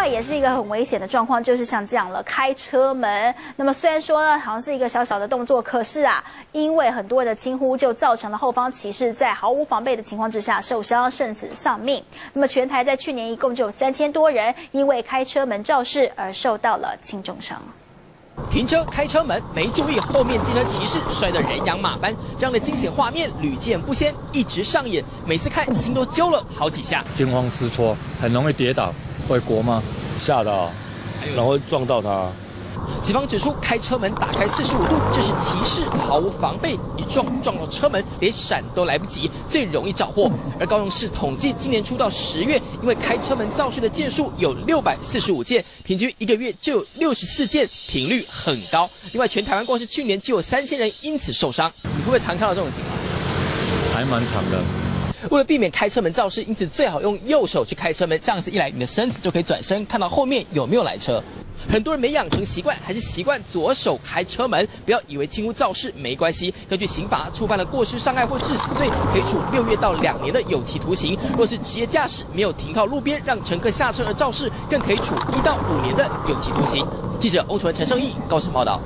外也是一个很危险的状况，就是像这样了，开车门。那么虽然说呢，好像是一个小小的动作，可是啊，因为很多人的轻忽，就造成了后方骑士在毫无防备的情况之下受伤，甚至丧命。那么全台在去年一共就有三千多人因为开车门肇事而受到了轻重伤。停车开车门没注意，后面机车骑士摔得人仰马翻，这样的惊险画面屡见不鲜，一直上演，每次看心都揪了好几下，惊慌失措，很容易跌倒，会国吗？吓到，然后撞到他。警方指出，开车门打开四十五度，这是骑士毫无防备，一撞撞到车门，连闪都来不及，最容易找祸。而高雄市统计，今年初到十月，因为开车门肇事的件数有六百四十五件，平均一个月就有六十四件，频率很高。另外，全台湾光是去年就有三千人因此受伤。你会不会常看到这种情况？还蛮长的。为了避免开车门肇事，因此最好用右手去开车门，这样子一来，你的身子就可以转身看到后面有没有来车。很多人没养成习惯，还是习惯左手开车门。不要以为轻忽肇事没关系。根据刑法，触犯了过失伤害或致死罪，可以处六月到两年的有期徒刑。若是职业驾驶没有停靠路边让乘客下车而肇事，更可以处一到五年的有期徒刑。记者欧纯陈胜义高雄报道。